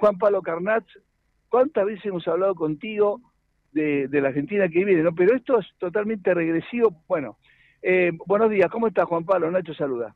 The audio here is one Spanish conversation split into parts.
Juan Pablo Carnaz, ¿cuántas veces hemos hablado contigo de, la Argentina que viene? ¿no? Pero esto es totalmente regresivo. Bueno, eh, buenos días, ¿cómo está Juan Pablo? Nacho saluda.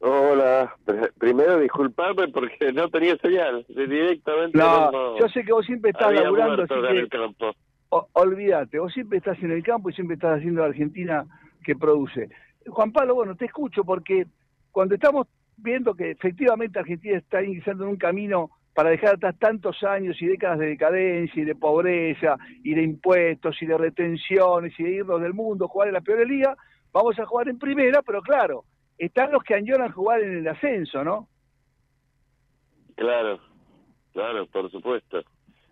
Hola, primero disculparme porque no tenía señal, directamente. No, yo sé que vos siempre estás laburando, así que, olvídate, vos siempre estás en el campo y siempre estás haciendo la Argentina que produce. Juan Pablo, bueno, te escucho porque cuando estamos viendo que efectivamente Argentina está ingresando en un camino para dejar atrás tantos años y décadas de decadencia y de pobreza y de impuestos y de retenciones y de irnos del mundo, jugar en la peor liga, vamos a jugar en primera, pero claro, están los que añoran jugar en el ascenso, ¿no? Claro, claro, por supuesto.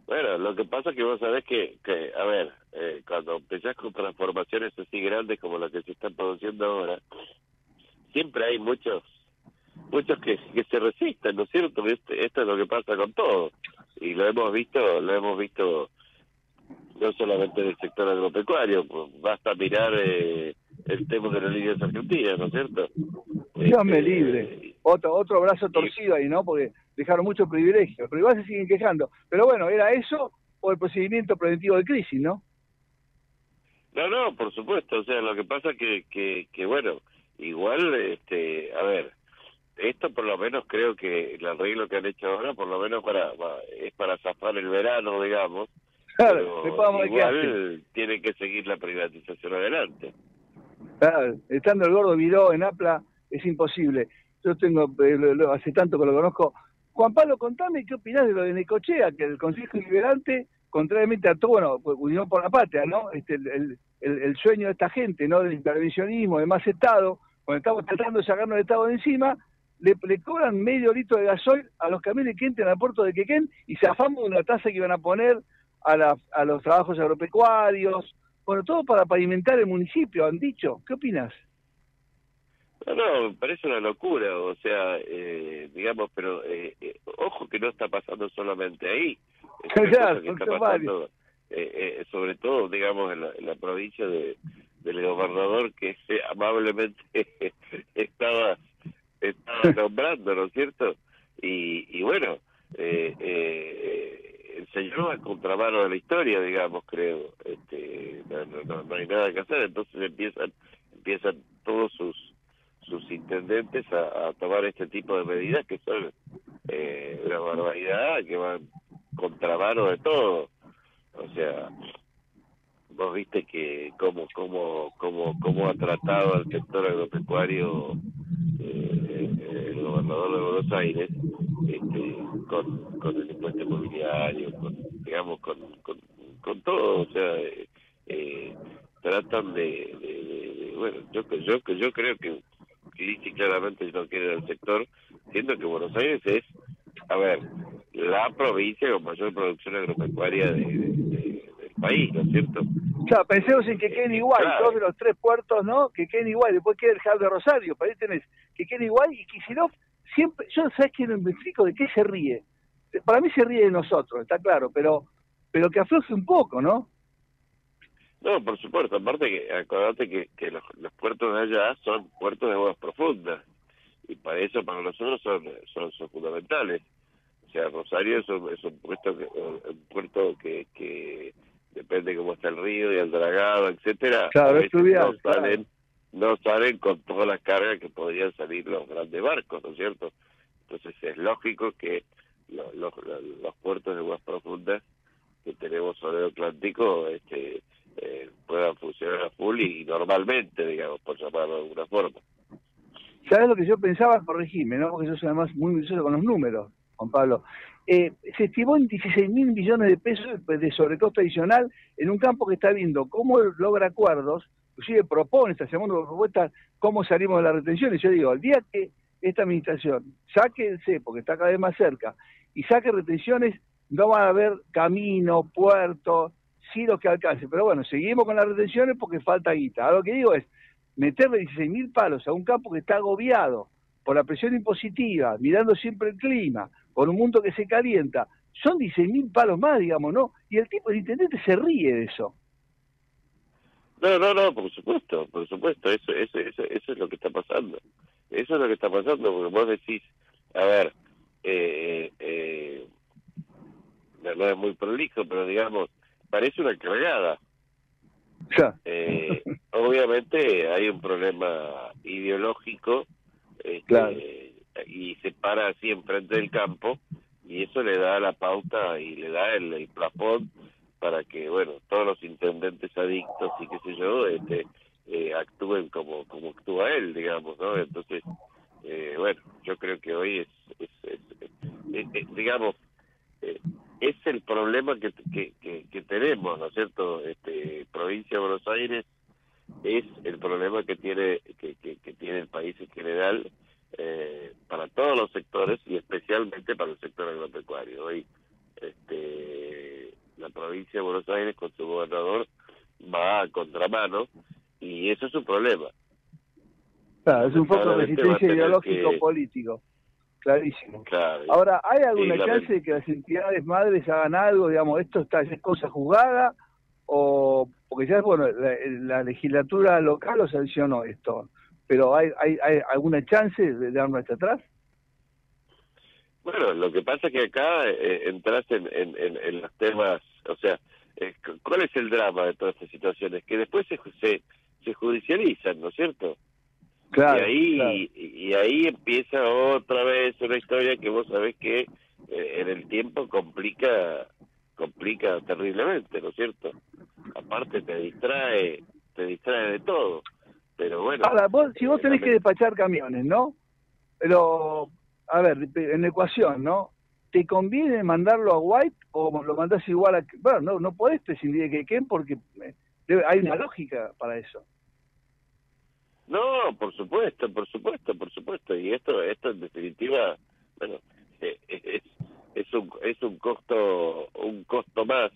Bueno, lo que pasa es que vos sabés que, que a ver, eh, cuando empezás con transformaciones así grandes como las que se están produciendo ahora, siempre hay muchos muchos que, que se resisten, ¿no es cierto? Este, esto es lo que pasa con todo. Y lo hemos visto, lo hemos visto no solamente en el sector agropecuario, basta mirar eh, el tema de las líneas argentinas, ¿no es cierto? Dios me este, libre. Otro, otro brazo torcido ahí, ¿no? Porque dejaron mucho privilegio, pero igual se siguen quejando. Pero bueno, ¿era eso o el procedimiento preventivo de crisis, no? No, no, por supuesto. O sea, lo que pasa que, que, que bueno, igual, este, a ver, esto por lo menos creo que el arreglo que han hecho ahora, por lo menos para, es para zafar el verano, digamos. Claro, igual tiene que seguir la privatización adelante. Claro, estando el gordo Viró en APLA es imposible. Yo tengo, eh, hace tanto que lo conozco. Juan Pablo, contame qué opinás de lo de Necochea, que el Consejo Liberante, contrariamente a todo, bueno, pues, Unión por la Patria, ¿no? Este, el, el, el, sueño de esta gente, ¿no? Del intervencionismo, de más Estado, cuando estamos tratando de sacarnos el Estado de encima, le, le, cobran medio litro de gasoil a los camiones que entran al puerto de Quequén y zafamos de una tasa que iban a poner a, la, a los trabajos agropecuarios, bueno, todo para pavimentar el municipio, han dicho. ¿Qué opinas? No, no, me parece una locura, o sea, eh, digamos, pero eh, eh, ojo que no está pasando solamente ahí. Claro, que está pasando, sobre todo, digamos, en la, provincia de, del gobernador que amablemente estaba, estaba nombrando, ¿no es cierto? Y, y bueno, el señor va a contramano de la historia, digamos, creo. Este, no, no, hay nada que hacer, entonces empiezan empiezan todos sus sus intendentes a, tomar este tipo de medidas que son eh, una barbaridad, que van contramano de todo. O sea, vos viste que cómo, cómo, cómo, cómo ha tratado al sector agropecuario eh, el gobernador de Buenos Aires este, con, con el impuesto inmobiliario, con, digamos, con, con, con todo. O sea, eh, tratan de, de, bueno, yo, yo, yo creo que dice claramente no quiere el sector, siendo que Buenos Aires es, a ver, la provincia con mayor producción agropecuaria de, del país, ¿no es cierto? Claro, pensemos en que queden igual, dos de los tres puertos, ¿no? Que queden igual, después queda el Jal de Rosario, para ahí tenés que queden igual y Kicillof siempre, yo sabes que me explico de qué se ríe. Para mí se ríe de nosotros, está claro, pero pero que afloje un poco, ¿no? No, por supuesto, aparte que acordate que, que los, puertos de allá son puertos de aguas profundas y para eso para nosotros son, son, son fundamentales. O sea, Rosario es un, es un puerto, que, un puerto que, que depende cómo está el río y el dragado, etcétera. Claro, no salen, no salen con todas las cargas que podrían salir los grandes barcos, ¿no es cierto? Entonces es lógico que los, los, los puertos de aguas profundas que tenemos sobre el Atlántico este, eh, puedan funcionar a full y normalmente, digamos, por llamarlo de alguna forma. ¿Sabes lo que yo pensaba? Corregime, ¿no? Porque yo soy además muy vicioso con los números, Juan Pablo. Eh, se estimó en 16 mil millones de pesos de sobrecosto adicional en un campo que está viendo cómo logra acuerdos, inclusive propone esta segunda propuesta cómo salimos de la retención. Y yo digo, el día que esta administración saque el CEPO, que está cada vez más cerca, y saque retenciones, no va a haber camino, puerto, sí lo que alcance. Pero bueno, seguimos con las retenciones porque falta guita. Ahora lo que digo es, meterle 16 mil palos a un campo que está agobiado por la presión impositiva, mirando siempre el clima, por un mundo que se calienta, son 16 mil palos más, digamos, ¿no? Y el tipo, el intendente se ríe de eso. No, no, no, por supuesto, por supuesto, eso, eso, eso, eso es lo que está pasando. Eso es lo que está pasando, porque vos decís, a ver, eh, eh, no es muy prolijo, pero digamos, parece una cargada. Eh, obviamente hay un problema ideológico este, y se para así enfrente del campo y eso le da la pauta y le da el, el plafón para que, bueno, todos los intendentes adictos y qué sé yo, este, eh, actúen como, como actúa él, digamos, ¿no? Entonces, eh, bueno, yo creo que hoy es, es, digamos, eh, es el problema que, que, que, tenemos, ¿no es cierto? Este, provincia de Buenos Aires es el problema que tiene que, que, tiene el país en general eh, para todos los sectores y especialmente para el sector agropecuario. Hoy este, la provincia de Buenos Aires con su gobernador va a contramano y eso es un problema. Claro, es un foco de resistencia ideológico político. Clarísimo. Ahora, ¿hay alguna chance de que las entidades madres hagan algo? Digamos, ¿esto está, es cosa jugada? o Porque ya, bueno, la, legislatura local lo sancionó esto, pero ¿hay, hay, hay alguna chance de dar marcha atrás? Bueno, lo que pasa es que acá eh, entras en, en, en, los temas, o sea, eh, ¿cuál es el drama de todas estas situaciones? Que después se, se, se judicializan, ¿no es cierto? Claro, y ahí y, ahí empieza otra vez una historia que vos sabés que eh, en el tiempo complica complica terriblemente, ¿no es cierto? Aparte te distrae, te distrae de todo. Pero bueno. Ahora, vos, si vos tenés que despachar camiones, ¿no? Pero, a ver, en ecuación, ¿no? ¿Te conviene mandarlo a White o lo mandás igual a... Bueno, no, no podés prescindir de Ken porque eh, hay una lógica para eso. No, por supuesto, por supuesto, por supuesto. Y esto, esto en definitiva, bueno, eh, es, es un es un costo un costo más.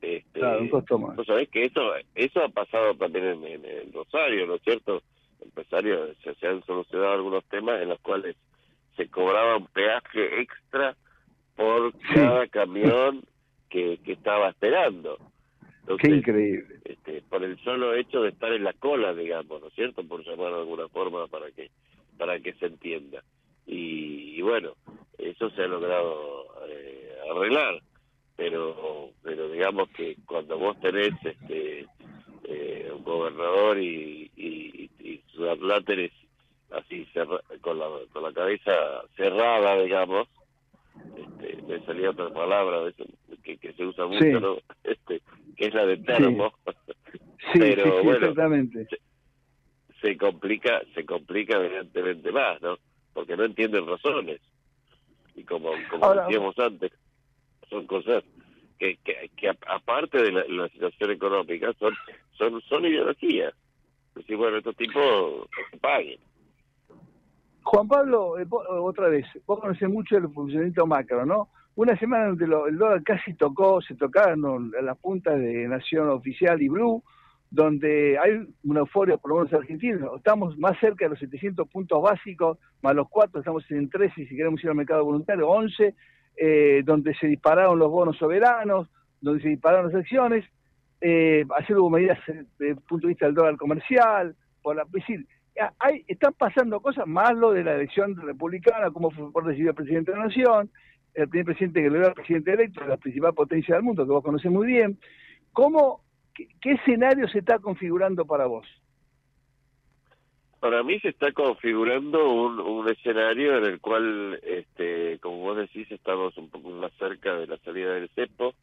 Este, claro, un costo más. Vos sabés que eso eso ha pasado también en, en, Rosario, ¿no es cierto? Empresarios se, se han solucionado algunos temas en los cuales se cobraba un peaje extra por cada camión que, que estaba esperando. Qué increíble. Este, por el solo hecho de estar en la cola, digamos, ¿no es cierto? Por llamar de alguna forma para que para que se entienda. Y, bueno, eso se ha logrado eh, arreglar, pero pero digamos que cuando vos tenés este eh, un gobernador y, y, y sus así con la con la cabeza cerrada, digamos, este, me salía otra palabra que, que se usa mucho, ¿no? Este, que es la de termo. Sí. Pero bueno, exactamente. Se, complica, se complica evidentemente más, ¿no? Porque no entienden razones. Y como, como decíamos antes, son cosas que, que, que aparte de la, situación económica, son, son, son ideologías. Decir, bueno, estos tipos que paguen. Juan Pablo, eh, otra vez, vos conocés mucho el funcionamiento macro, ¿no? Una semana donde el dólar casi tocó, se tocaron las puntas de Nación Oficial y Blue, donde hay una euforia, por lo menos argentinos, estamos más cerca de los 700 puntos básicos, más los cuatro, estamos en 13 si queremos ir al mercado voluntario, 11, eh, donde se dispararon los bonos soberanos, donde se dispararon las acciones, eh, hacer hubo medidas desde el punto de vista del dólar comercial, por la, es decir, hay, están pasando cosas, más lo de la elección republicana, cómo fue por decidir el presidente de la Nación, el primer presidente que lo era presidente electo de la principal potencia del mundo, que vos conocés muy bien. ¿Cómo, qué, escenario se está configurando para vos? Para mí se está configurando un, un escenario en el cual, este, como vos decís, estamos un poco más cerca de la salida del cepo.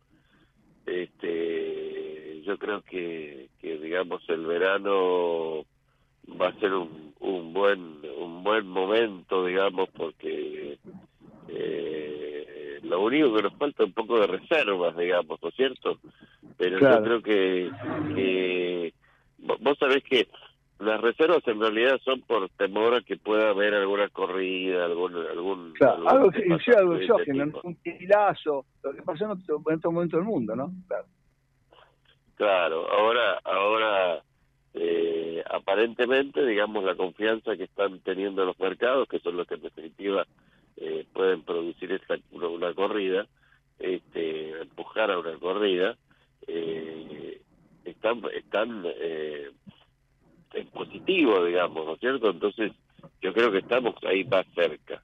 Este, yo creo que digamos, el verano va a ser un, un buen un buen momento digamos porque eh, lo único que nos falta es un poco de reservas digamos ¿no es cierto? pero yo creo que, que vos sabés que las reservas en realidad son por temor a que pueda haber alguna corrida, algún... algún claro, algo, que sí, algo exógeno, un tirazo, lo que pasó en, otro, en estos momentos del mundo, ¿no? Claro. Claro, ahora, ahora eh, aparentemente, digamos, la confianza que están teniendo los mercados, que son los que en definitiva eh, pueden producir esta, una, corrida, este, empujar a una corrida, eh, están, están eh, en positivo, digamos, ¿no es cierto? Entonces, yo creo que estamos ahí más cerca.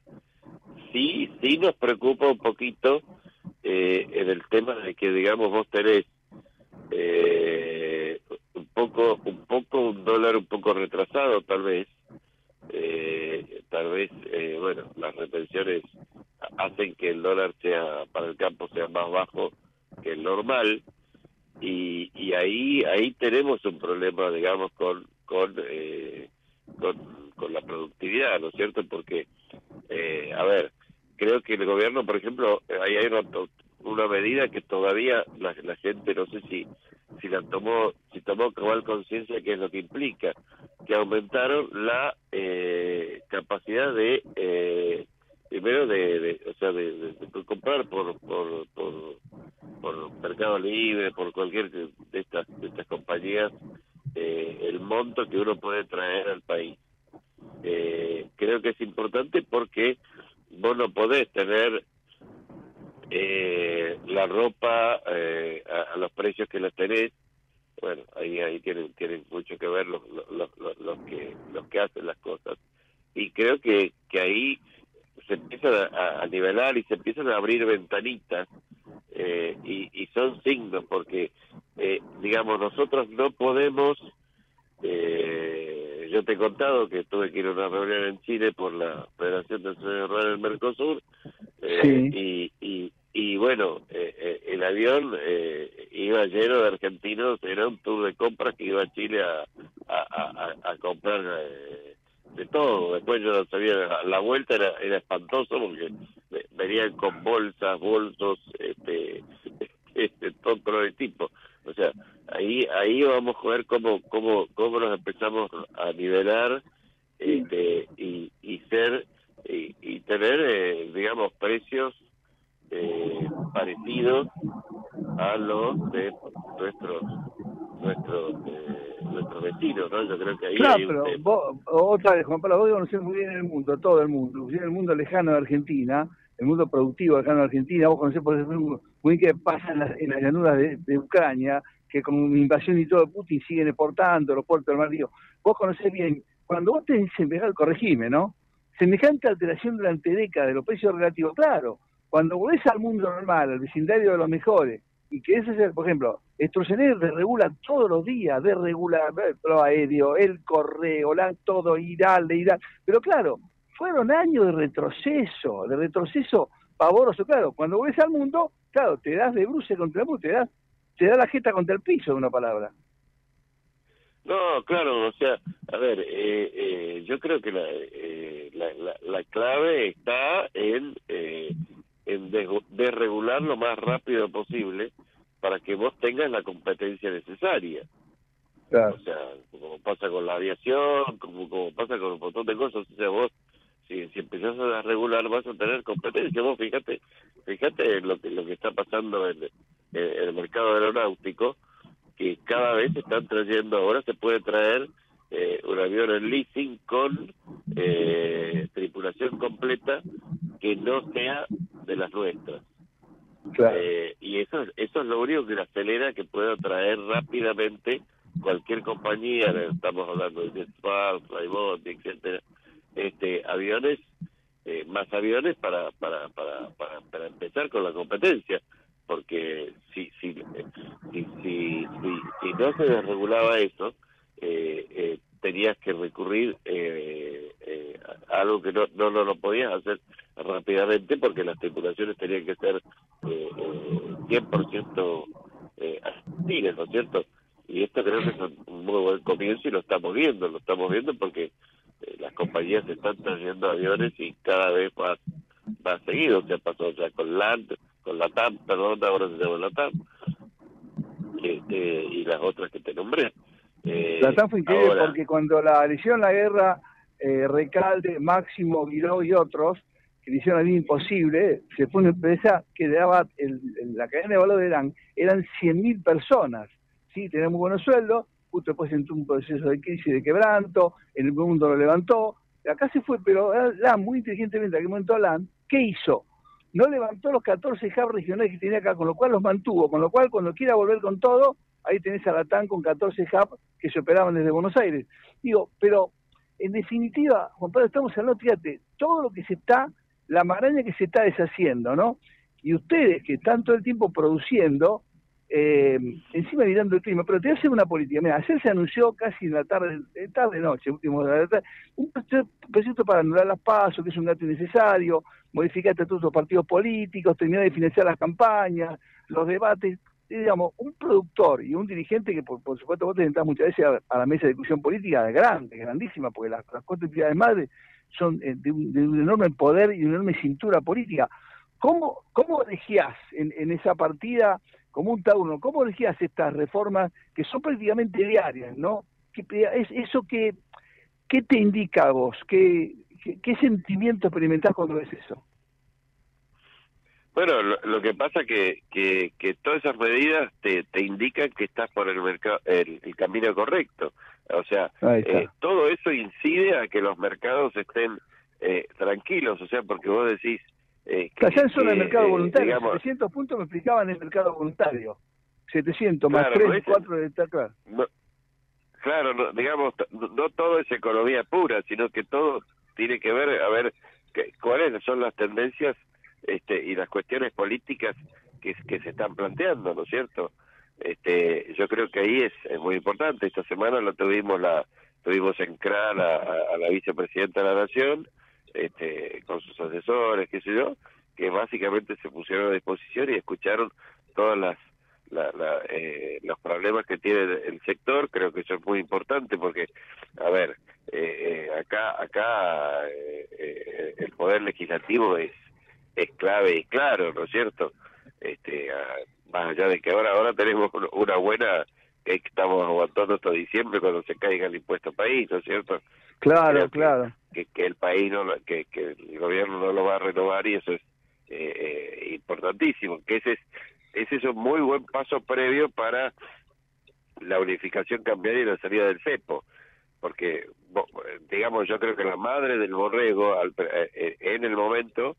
Sí, sí nos preocupa un poquito eh, en el tema de que, digamos, vos tenés eh, poco, un poco, un dólar un poco retrasado, tal vez, eh, tal vez, eh, bueno, las retenciones hacen que el dólar sea para el campo sea más bajo que el normal y, y ahí ahí tenemos un problema, digamos, con con, eh, con, con la productividad, ¿no es cierto? Porque, eh, a ver, creo que el gobierno, por ejemplo, ahí hay una, una medida que todavía la, la gente no sé si si la tomó si tomó cabal conciencia que es lo que implica que aumentaron la eh, capacidad de eh, primero de, o sea de, comprar por, por por por mercado libre por cualquier de estas de estas compañías eh, el monto que uno puede traer al país. Eh, creo que es importante porque vos no podés tener eh, la ropa eh, a, los precios que la tenés. Bueno ahí ahí tienen tienen mucho que ver los los, los, que los que hacen las cosas. Y creo que que ahí se empieza a, nivelar y se empiezan a abrir ventanitas eh, y, y son signos porque eh, digamos nosotros no podemos eh, yo te he contado que tuve que ir a una reunión en Chile por la Federación de Rural del Mercosur eh, y, y, y bueno, el avión eh, iba lleno de argentinos, era un tour de compras que iba a Chile a, a, comprar de todo. Después yo no sabía, la vuelta era, era espantoso porque venían con bolsas, bolsos, este, este todo de tipo. O sea, ahí ahí vamos a ver cómo cómo cómo nos empezamos a nivelar este y, y ser y, tener digamos precios eh, parecidos a los de nuestros nuestros eh, nuestros vecinos, ¿no? Yo creo que ahí claro, pero vos, otra vez, Juan Pablo, vos conocés muy bien el mundo, todo el mundo, el mundo lejano de Argentina, el mundo productivo lejano de Argentina, vos conocés por ejemplo muy bien que pasa en, las, en las llanuras de, Ucrania, que con una invasión y todo, Putin siguen exportando los puertos del Mar Río. Vos conocés bien, cuando vos te dicen, corregime, ¿no? Semejante alteración durante décadas de los precios relativos, claro, cuando volvés al mundo normal, al vecindario de los mejores, y que ese es, por ejemplo, Strozener regula todos los días, desregula lo aéreo, el correo, la, todo, irá, de irá. Pero claro, fueron años de retroceso, de retroceso pavoroso. Claro, cuando volvés al mundo, claro, te das de bruce contra el mundo, te das, te da la jeta contra el piso, de una palabra. No, claro, o sea, a ver, eh, eh, yo creo que la, eh, la, la, la, clave está en en desregular lo más rápido posible para que vos tengas la competencia necesaria. O sea, como pasa con la aviación, como, como pasa con un montón de cosas, o sea, vos si, si empezás a regular vas a tener competencia. Vos fíjate, fíjate lo que lo que está pasando en, el mercado aeronáutico, que cada vez están trayendo, ahora se puede traer eh, un avión en leasing con eh, tripulación completa que no sea de las nuestras. Eh, y eso, eso es lo único que acelera que pueda traer rápidamente cualquier compañía, estamos hablando de JetSpar, Flybotic, etcétera, este, aviones, eh, más aviones para, para, para, para, empezar con la competencia, porque si, si, si, si, si, no se desregulaba eso, eh, eh, tenías que recurrir eh, eh, a algo que no, no, no lo podías hacer rápidamente porque las tripulaciones tenían que ser eh, 100% eh, ¿no es cierto? Y esto creo que es un muy buen comienzo y lo estamos viendo, lo estamos viendo porque las compañías están trayendo aviones y cada vez más, más seguido, se pasó ya con LAND, con la TAM, perdón, ahora se llama la TAM, este, y las otras que te nombré. Eh, la TAM fue increíble porque cuando la hicieron la guerra, eh, Recalde, Máximo, Guiló y otros, que le hicieron la vida imposible, se fue una empresa que daba, el, la cadena de valor eran, eran 100.000 personas, ¿sí? tenía muy buenos sueldos, justo después entró un proceso de crisis, de quebranto, en el mundo lo levantó, acá se fue, pero LAN, muy inteligentemente, que montó LAN, ¿qué hizo? No levantó los 14 hubs regionales que tenía acá, con lo cual los mantuvo, con lo cual cuando quiera volver con todo, ahí tenés a la TAN con 14 hubs que se operaban desde Buenos Aires. Digo, pero en definitiva, Juan Pablo, estamos hablando, fíjate, todo lo que se está, la maraña que se está deshaciendo, ¿no? y ustedes que están todo el tiempo produciendo, eh, encima mirando el clima, pero te hace una política. Mira, ayer se anunció casi en la tarde, eh, tarde noche, último de la tarde, un proyecto para anular las pasos, que es un gasto innecesario, modificar estatutos de partidos políticos, terminar de financiar las campañas, los debates. digamos, un productor y un dirigente que, por, supuesto, vos te sentás muchas veces a, la mesa de discusión política grande, grandísima, porque las, las de madre son eh, de, un, enorme poder y de una enorme cintura política. ¿Cómo, cómo elegías en, en esa partida como un taurino, ¿cómo elegías estas reformas que son prácticamente diarias, ¿no? es eso que, ¿Qué te indica a vos? ¿Qué, qué, sentimiento experimentás cuando ves eso? Bueno, lo, que pasa que, que, que todas esas medidas te, te indican que estás por el, mercado, el, camino correcto. O sea, eh, todo eso incide a que los mercados estén eh, tranquilos. O sea, porque vos decís, eh, que, Allá en zona de mercado eh, voluntario, 700 puntos me explicaban el mercado voluntario. 700 más 3, 4 de claro. claro, digamos, no, todo es economía pura, sino que todo tiene que ver a ver cuáles son las tendencias este, y las cuestiones políticas que, se están planteando, ¿no es cierto? Este, yo creo que ahí es, muy importante. Esta semana lo tuvimos la tuvimos en CRAN a la vicepresidenta de la Nación, este, con sus asesores, qué sé yo, que básicamente se pusieron a disposición y escucharon todas las eh, los problemas que tiene el sector creo que eso es muy importante porque a ver eh, eh, acá acá el poder legislativo es es clave y claro no es cierto este más allá de que ahora ahora tenemos una buena que estamos aguantando hasta diciembre cuando se caiga el impuesto país no es cierto claro claro. que, el país no que, que el gobierno no lo va a renovar y eso es eh, eh, importantísimo que ese es ese es un muy buen paso previo para la unificación cambiaria y la salida del cepo porque digamos yo creo que la madre del borrego eh, en el momento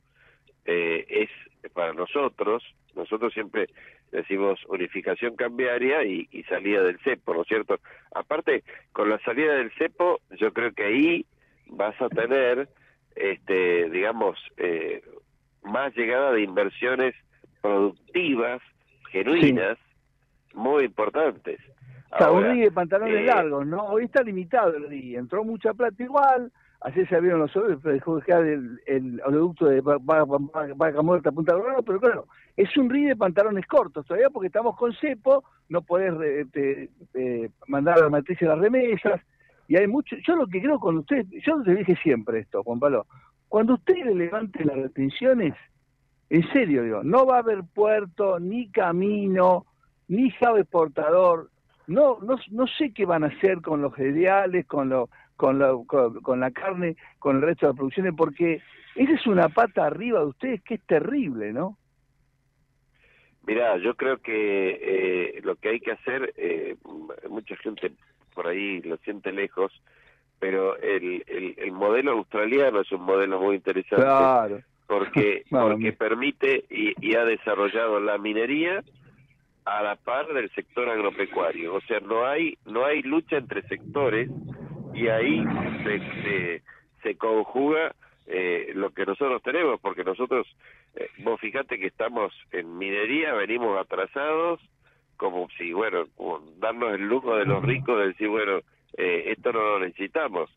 es para nosotros nosotros siempre decimos unificación cambiaria y, y, salida del cepo, ¿no es cierto? Aparte, con la salida del cepo, yo creo que ahí vas a tener, este, digamos, eh, más llegada de inversiones productivas, genuinas, muy importantes. Ahora, un de pantalones eh, largos, ¿no? Hoy está limitado el RI, entró mucha plata igual, ayer se abrieron los sobres, dejó de quedar el, el oleoducto de Vaca Muerta a Punta Gordo, pero claro, es un RI de pantalones cortos todavía porque estamos con cepo, no podés eh, mandar a la matriz de las remesas, y hay mucho, yo lo que creo con usted, yo te dije siempre esto, Juan Pablo, cuando usted le levante las retenciones, en serio digo, no va a haber puerto, ni camino, ni jave exportador, no, no, no sé qué van a hacer con los cereales, con lo, con, lo, con, la carne, con el resto de las producciones, porque esa es una pata arriba de ustedes que es terrible, ¿no? Mirá, yo creo que eh, lo que hay que hacer, eh, mucha gente por ahí lo siente lejos, pero el, el, modelo australiano es un modelo muy interesante. Porque porque permite y, y, ha desarrollado la minería a la par del sector agropecuario, o sea no hay no hay lucha entre sectores y ahí se se, se conjuga eh, lo que nosotros tenemos, porque nosotros, eh, vos fijate que estamos en minería, venimos atrasados, como si, bueno, darnos el lujo de los ricos de decir, bueno, eh, esto no lo necesitamos.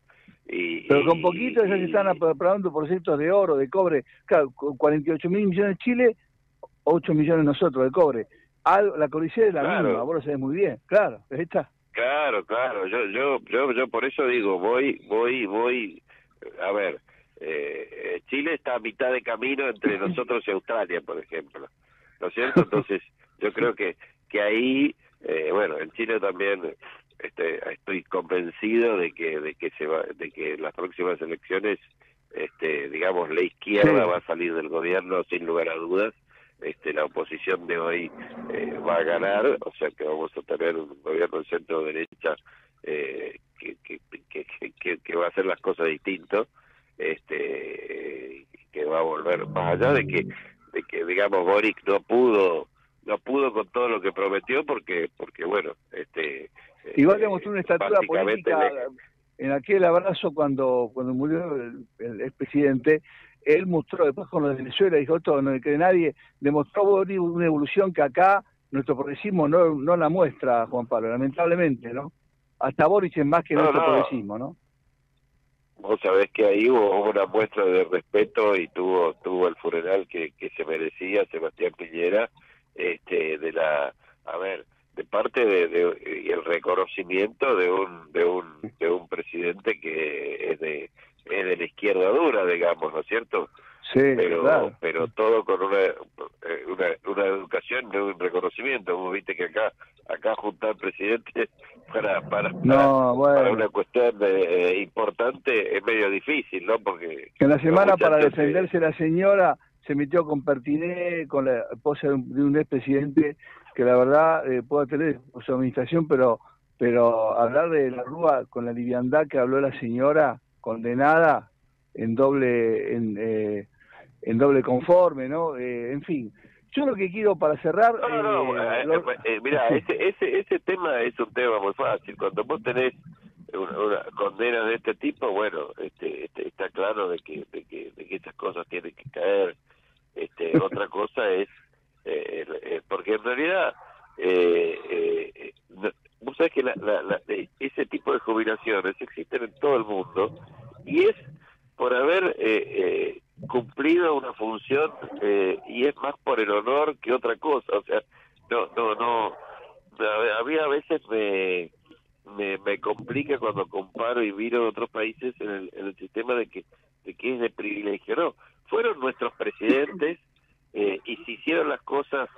Y, Pero con poquito ya se están aprobando proyectos de oro, de cobre, claro, 48 mil millones Chile, 8 millones nosotros de cobre. Algo, la cordillera es la misma, vos lo sabés muy bien, claro, ahí está. Claro, claro, yo, yo, yo, yo por eso digo, voy, voy, voy, a ver, eh, Chile está a mitad de camino entre nosotros y Australia, por ejemplo, ¿no es cierto? Entonces, yo creo que que ahí, eh, bueno, en Chile también este, estoy convencido de que de que se va, de que las próximas elecciones, este, digamos, la izquierda va a salir del gobierno sin lugar a dudas. Este, la oposición de hoy eh, va a ganar, o sea que vamos a tener un gobierno de centro derecha eh, que, que, que, que, va a hacer las cosas distinto, este, que va a volver más allá de que de que digamos Boric no pudo no pudo con todo lo que prometió porque porque bueno este igual que mostró una estatura política en aquel abrazo cuando cuando murió el, expresidente él mostró después con los de Venezuela, dijo todo, no que nadie, demostró una evolución que acá nuestro progresismo no, no la muestra, Juan Pablo, lamentablemente, ¿no? Hasta Boris es más que nuestro progresismo, ¿no? Vos sabés que ahí hubo una muestra de respeto y tuvo tuvo el funeral que, que se merecía Sebastián Piñera, este, de la, a ver, de parte de, y el reconocimiento de un de un de un presidente que es de es de la izquierda dura digamos no es cierto sí pero pero todo con una, eh, una una educación de un reconocimiento. Como viste que acá acá juntar presidentes para para, para, una cuestión eh, importante es medio difícil no porque que en la semana para defenderse la señora se metió con Pertiné con la esposa de un, de un expresidente que la verdad eh, pueda tener su administración, pero pero hablar de la Rúa con la liviandad que habló la señora condenada en doble en, eh, en doble conforme, ¿no? Eh, en fin, yo lo que quiero para cerrar. No, no, mira, ese, ese ese tema es un tema muy fácil. Cuando vos tenés una, condena de este tipo, bueno, este, este, está claro de que, de que de que esas cosas tienen que caer. Este, otra cosa es eh, eh, porque en realidad, eh, eh, vos sabés que la, la, ese tipo de jubilaciones existen en todo el mundo y es por haber cumplido una función y es más por el honor que otra cosa. O sea, no, no, no. A mí a veces me, me, me complica cuando comparo y miro otros países en el, sistema de que, de que es de privilegio. No, fueron nuestros presidentes eh, y si hicieron las cosas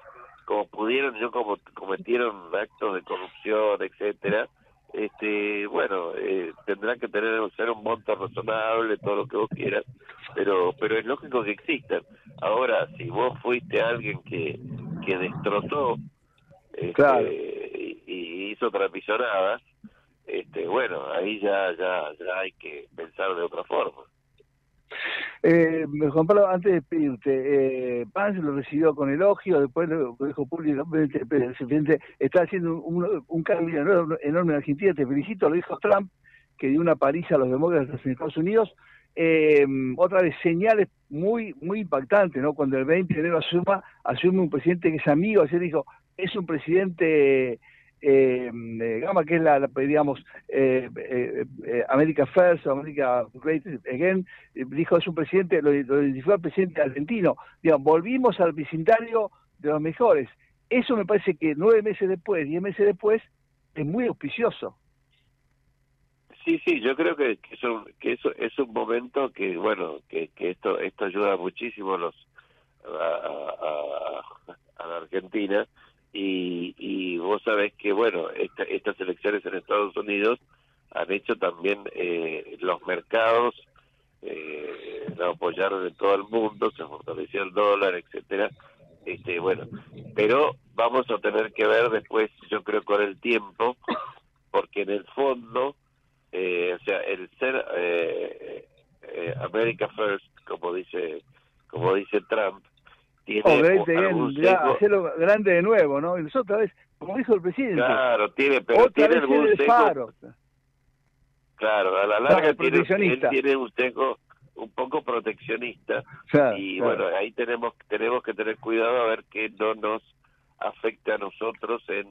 como pudieron, yo como cometieron actos de corrupción, etcétera, este, bueno, eh, tendrán que tener ser un monto razonable, todo lo que vos quieras, pero pero es lógico que existan. Ahora, si vos fuiste alguien que que destrozó este, y, hizo trapisonadas, este, bueno, ahí ya ya ya hay que pensar de otra forma. Eh, Juan Pablo, antes de pedirte, eh, Paz lo recibió con elogio, después lo dijo públicamente, el presidente está haciendo un, cambio enorme, en Argentina, te felicito, lo dijo Trump, que dio una paliza a los demócratas en Estados Unidos. Eh, otra vez, señales muy muy impactantes, ¿no? Cuando el 20 de enero asuma, asume un presidente que es amigo, así dijo, es un presidente eh, Gama, que es la, digamos, eh, eh, eh, America First, America Great Again, dijo es un presidente, lo, identificó al presidente argentino. Digamos, volvimos al vecindario de los mejores. Eso me parece que nueve meses después, diez meses después, es muy auspicioso. Sí, sí, yo creo que, eso, que eso es un momento que, bueno, que, que esto esto ayuda muchísimo los a la Argentina y, y vos sabés que, bueno, estas elecciones en Estados Unidos han hecho también eh, los mercados, eh, apoyaron en todo el mundo, se fortaleció el dólar, etcétera. Este, bueno, pero vamos a tener que ver después, yo creo, con el tiempo, porque en el fondo, eh, o sea, el ser eh, eh, America First, como dice, como dice Trump, tiene oh, hacerlo grande de nuevo, ¿no? Y nosotros, vez, como dijo el presidente. Claro, tiene, pero tiene algún sesgo. Claro, a la larga tiene, él tiene un sesgo un poco proteccionista y bueno, ahí tenemos tenemos que tener cuidado a ver que no nos afecte a nosotros en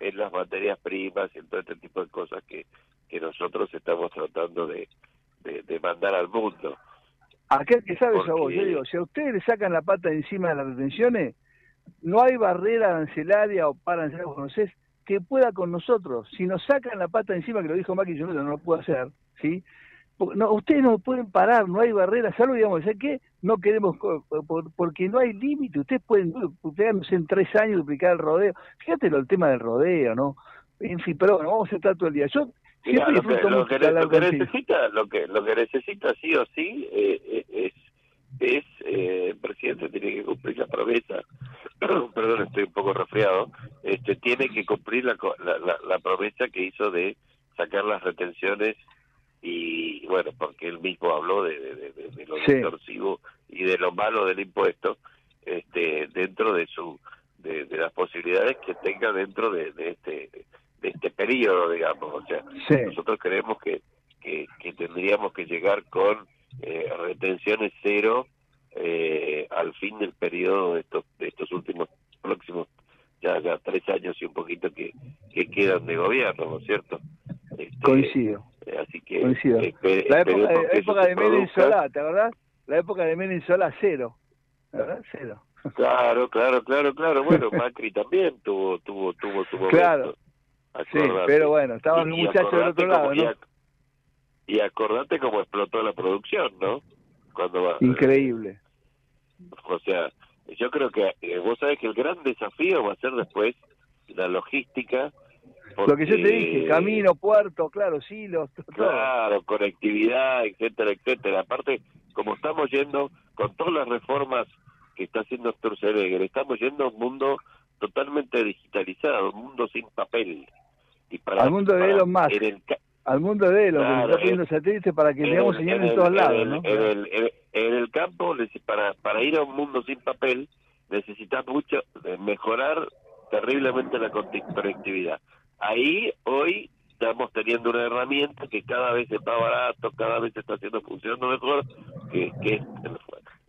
en las materias primas y en todo este tipo de cosas que que nosotros estamos tratando de, de, de mandar al mundo aquel que sabe eso vos, yo digo, si a ustedes le sacan la pata encima de las retenciones, no hay barrera arancelaria o para conocés, que pueda con nosotros. Si nos sacan la pata encima, que lo dijo Macri, yo no, lo puedo hacer, ¿sí? No, ustedes no pueden parar, no hay barrera, salvo, digamos, ¿sabes qué? No queremos, porque no hay límite, ustedes pueden, ustedes en tres años duplicar el rodeo. Fíjate lo, el tema del rodeo, ¿no? En fin, pero bueno, vamos a estar todo el día. Yo lo, que, necesita, lo que lo que necesita sí o sí eh, eh, es es eh, el presidente tiene que cumplir la promesa. Perdón, estoy un poco resfriado. Este tiene que cumplir la, la, la, promesa que hizo de sacar las retenciones y bueno, porque él mismo habló de, de, lo distorsivo y de lo malo del impuesto, este dentro de su de, las posibilidades que tenga dentro de, este de este periodo, digamos. O sea, nosotros creemos que, que, tendríamos que llegar con eh, retenciones cero eh, al fin del periodo de estos, de estos últimos próximos ya, ya tres años y un poquito que, que quedan de gobierno, ¿no es cierto? Este, Coincido. Eh, así que Coincido. la época, de Menem Solá, ¿te acordás? La época de Menem Solá, cero. ¿Verdad? Cero. Claro, claro, claro, claro. Bueno, Macri también tuvo, tuvo, tuvo su momento. Claro. Sí, pero bueno, estaban los muchachos del otro lado, ¿no? Y, acordate cómo explotó la producción, ¿no? Cuando va, Increíble. o sea, yo creo que eh, vos sabés que el gran desafío va a ser después la logística. Lo que yo te dije, camino, puerto, claro, silos. Claro, conectividad, etcétera, etcétera. Aparte, como estamos yendo con todas las reformas que está haciendo Sturzenegger, estamos yendo a un mundo totalmente digitalizado, un mundo sin papel. Y para, Al mundo de Elon Musk. Al mundo de Elon, claro, que está poniendo satélites para que tengamos señal en, todos lados, ¿no? En el, en el campo, para, para ir a un mundo sin papel, necesitas mucho mejorar terriblemente la conectividad. Ahí, hoy, estamos teniendo una herramienta que cada vez está barato, cada vez está haciendo funcionando mejor, que, que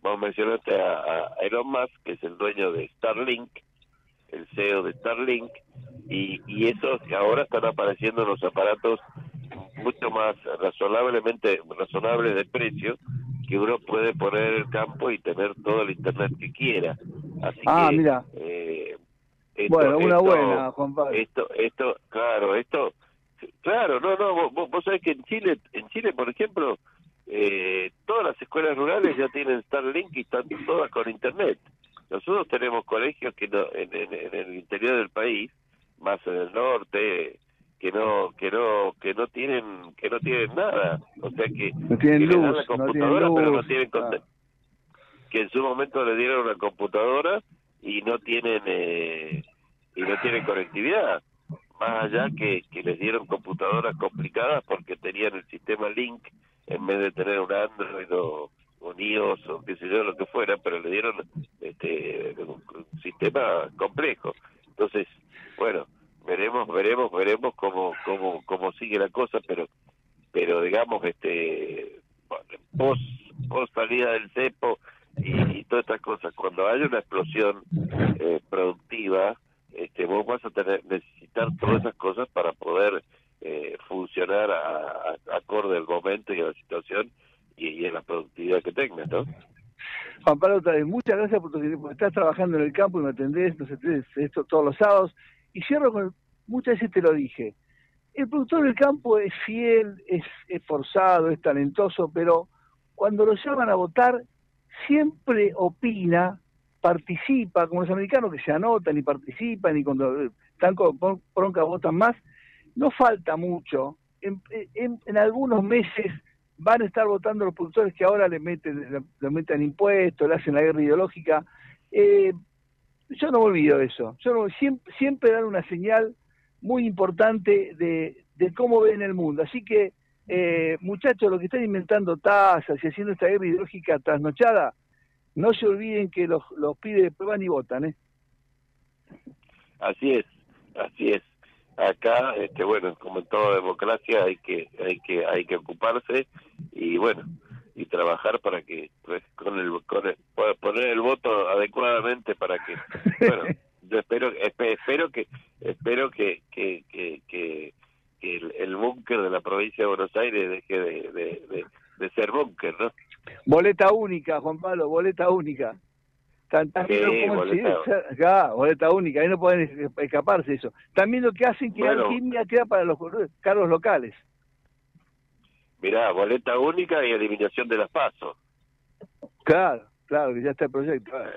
vamos a mencionarte a, a Elon Musk, que es el dueño de Starlink, el CEO de Starlink, y, y esos ahora están apareciendo en los aparatos mucho más razonablemente razonables de precio que uno puede poner el campo y tener todo el internet que quiera. Así ah, que, mira. Eh, bueno, una buena, Juan Pablo. Esto, esto, claro, esto, claro, no, no, vos, vos sabés que en Chile, en Chile, por ejemplo, eh, todas las escuelas rurales ya tienen Starlink y están todas con internet. Nosotros tenemos colegios que no, en, en el interior del país, más en el norte, que no que no que no tienen que no tienen nada. O sea que no tienen luz, la computadora no pero no tienen que en su momento le dieron una computadora y no tienen eh, y no tienen conectividad. Más allá que, que les dieron computadoras complicadas porque tenían el sistema Link en vez de tener un Android o un iOS o qué sé yo lo que fuera pero le dieron este un sistema complejo. Entonces bueno veremos veremos veremos cómo cómo cómo sigue la cosa pero pero digamos este post post salida del cepo y, todas estas cosas cuando haya una explosión eh, productiva este vos vas a tener necesitar todas esas cosas para poder eh, funcionar a, acorde al momento y a la situación y, en la productividad que tengas no Juan Pablo, muchas gracias por tu tiempo. Estás trabajando en el campo y me atendés, nos atendés esto todos los sábados. Y cierro con, muchas veces te lo dije, el productor del campo es fiel, es esforzado, es talentoso, pero cuando lo llaman a votar, siempre opina, participa, como los americanos que se anotan y participan y cuando están con bronca votan más, no falta mucho. En, en, algunos meses van a estar votando los productores que ahora le meten, le, meten impuestos, le hacen la guerra ideológica. Eh, yo no me olvido eso. Yo no, siempre, siempre dan una señal muy importante de, de cómo ven el mundo. Así que, eh, muchachos, los que están inventando tasas y haciendo esta guerra ideológica trasnochada, no se olviden que los, los pibes van y votan. ¿eh? Así es, así es. Acá, este, bueno, como en toda democracia, hay que, hay que, hay que ocuparse y bueno, y trabajar para que pues, con el, con poner el voto adecuadamente para que bueno yo espero espero que espero que que que, que, el, el búnker de la provincia de Buenos Aires deje de, de, ser búnker no boleta única Juan Pablo boleta única sí, boleta. boleta única, ahí no pueden escaparse eso. También lo que hacen que la alquimia queda para los cargos locales. Mirá, boleta única y eliminación de las pasos. Claro, claro, que ya está el proyecto. Ah,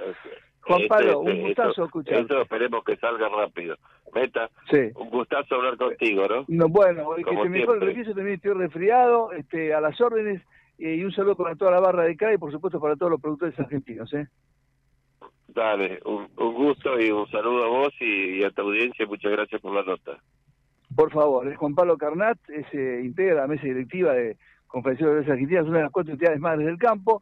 Juan Pablo, un gustazo escuchar. Eso esperemos que salga rápido. Meta, un gustazo hablar contigo, ¿no? no bueno, que te mejor el también estoy resfriado, este, a las órdenes, y un saludo para toda la barra de CAE y por supuesto para todos los productores argentinos. ¿eh? Dale, un, gusto y un saludo a vos y, a tu audiencia. Muchas gracias por la nota. Por favor, es Juan Pablo Carnat, es, integra la mesa directiva de Conferencia de Argentina, es una de las cuatro entidades madres del campo.